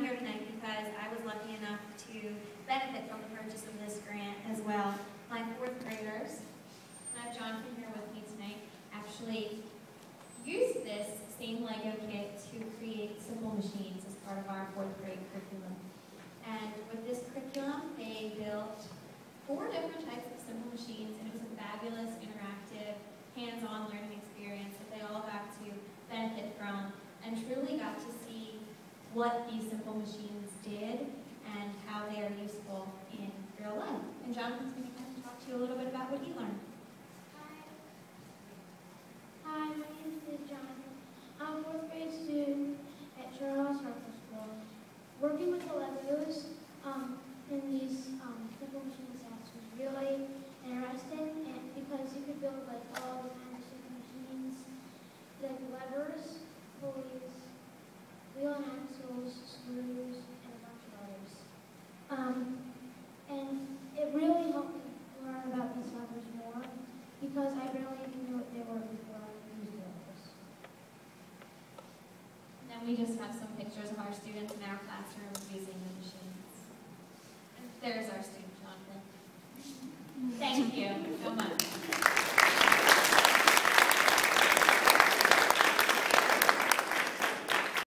I'm here tonight because I was lucky enough to benefit from the purchase of this grant as well. My fourth graders, and I have Jonathan here with me tonight, actually used this same Lego kit to create simple machines as part of our fourth grade curriculum. And with this curriculum, they built four different types of simple machines, and it was a fabulous, interactive, hands-on learning experience that they all got to benefit from and truly got to see what these simple machines did and how they are useful in real life. And Jonathan's going to kind of talk to you a little bit about what he learned. Hi. Hi, my name is Jonathan. I'm a fourth grade student at Charles Harper School. Working with the Legos um, in these um, simple machine sets was really interesting and because you could build like all the kinds of machines, like levers, pulleys, wheel and axles, screws, and a bunch of others. Um, and it really helped me learn about these levers more because I barely even knew what they were before I used those. And we just have some pictures of our students in our classroom using the machines. There's our student, Jonathan. Thank you so much.